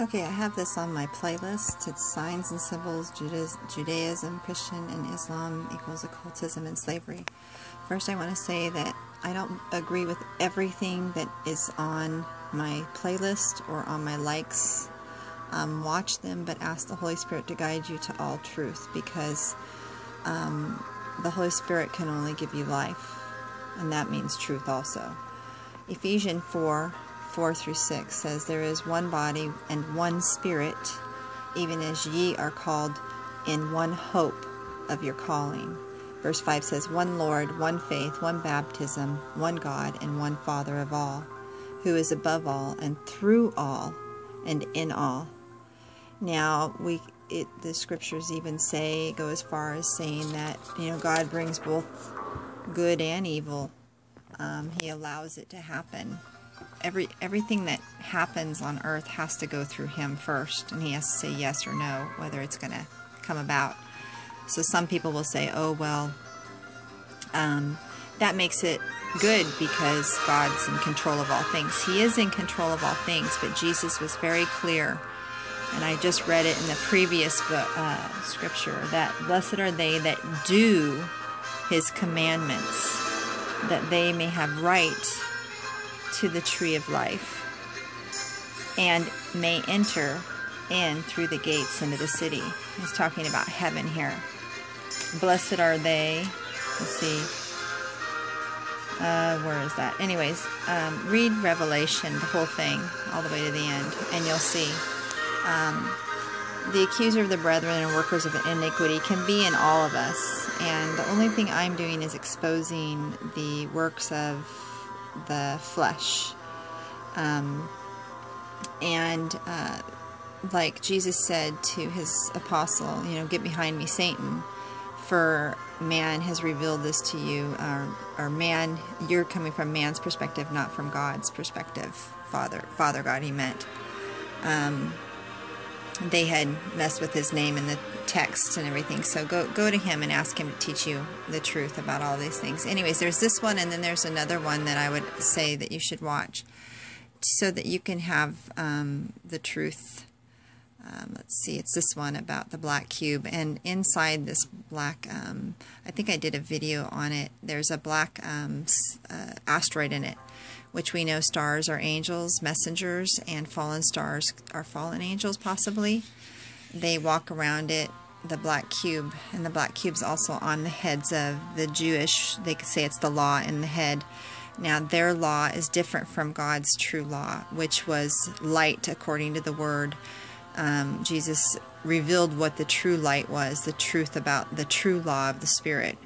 Okay, I have this on my playlist. It's Signs and Symbols, Judaism, Christian, and Islam equals occultism and slavery. First, I want to say that I don't agree with everything that is on my playlist or on my likes. Um, watch them, but ask the Holy Spirit to guide you to all truth because um, the Holy Spirit can only give you life, and that means truth also. Ephesians 4 4 through 6 says, There is one body and one spirit, even as ye are called in one hope of your calling. Verse 5 says, One Lord, one faith, one baptism, one God, and one Father of all, who is above all, and through all, and in all. Now, we it, the scriptures even say, go as far as saying that, you know, God brings both good and evil. Um, he allows it to happen every everything that happens on earth has to go through him first and he has to say yes or no whether it's going to come about. So some people will say oh well um, that makes it good because god's in control of all things. He is in control of all things but jesus was very clear and i just read it in the previous uh, scripture that blessed are they that do his commandments that they may have right to the tree of life and may enter in through the gates into the city. He's talking about heaven here. Blessed are they. Let's see. Uh, where is that? Anyways, um, read Revelation, the whole thing, all the way to the end, and you'll see. Um, the accuser of the brethren and workers of iniquity can be in all of us, and the only thing I'm doing is exposing the works of the flesh. Um, and uh, like Jesus said to his apostle, you know, get behind me, Satan, for man has revealed this to you, or, or man, you're coming from man's perspective, not from God's perspective. Father, Father God, he meant. Um, they had messed with his name in the text and everything. So go go to him and ask him to teach you the truth about all these things. Anyways, there's this one and then there's another one that I would say that you should watch so that you can have um, the truth. Um, let's see, it's this one about the black cube. And inside this black, um, I think I did a video on it, there's a black um, uh, asteroid in it which we know stars are angels, messengers, and fallen stars are fallen angels, possibly. They walk around it, the black cube, and the black cube's also on the heads of the Jewish, they could say it's the law in the head. Now, their law is different from God's true law, which was light according to the word. Um, Jesus revealed what the true light was, the truth about the true law of the Spirit,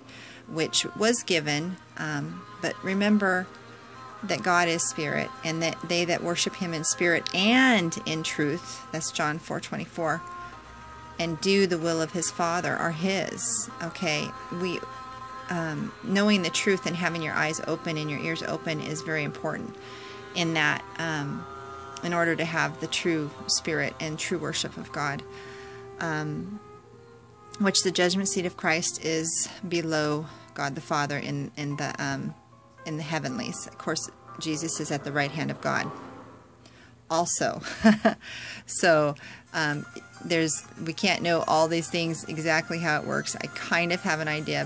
which was given. Um, but remember, that God is spirit and that they that worship him in spirit and in truth that's John 4:24 and do the will of his father are his okay we um, knowing the truth and having your eyes open and your ears open is very important in that um, in order to have the true spirit and true worship of God um, which the judgment seat of Christ is below God the Father in in the um, in the heavenlies. Of course, Jesus is at the right hand of God. Also, so um, there's we can't know all these things exactly how it works. I kind of have an idea,